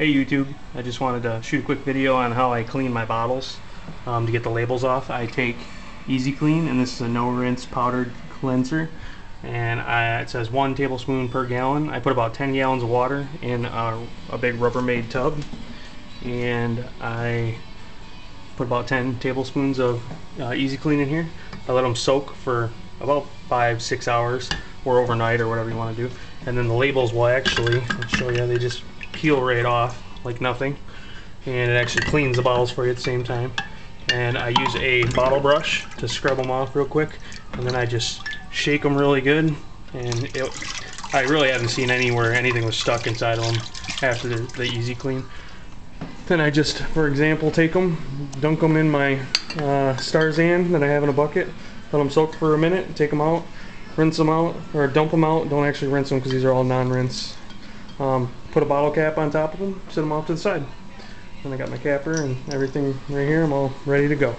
Hey YouTube, I just wanted to shoot a quick video on how I clean my bottles um, to get the labels off. I take Easy Clean and this is a no rinse powdered cleanser and I, it says one tablespoon per gallon. I put about 10 gallons of water in a, a big Rubbermaid tub and I put about 10 tablespoons of uh, Easy Clean in here. I let them soak for about five, six hours or overnight or whatever you want to do. And then the labels will actually, I'll show you, they just peel right off like nothing and it actually cleans the bottles for you at the same time. And I use a bottle brush to scrub them off real quick and then I just shake them really good and it, I really haven't seen anywhere anything was stuck inside of them after the, the easy clean. Then I just for example take them dunk them in my uh, Star San that I have in a bucket let them soak for a minute take them out rinse them out or dump them out. Don't actually rinse them because these are all non-rinse um, put a bottle cap on top of them, set them off to the side. And I got my capper and everything right here, I'm all ready to go.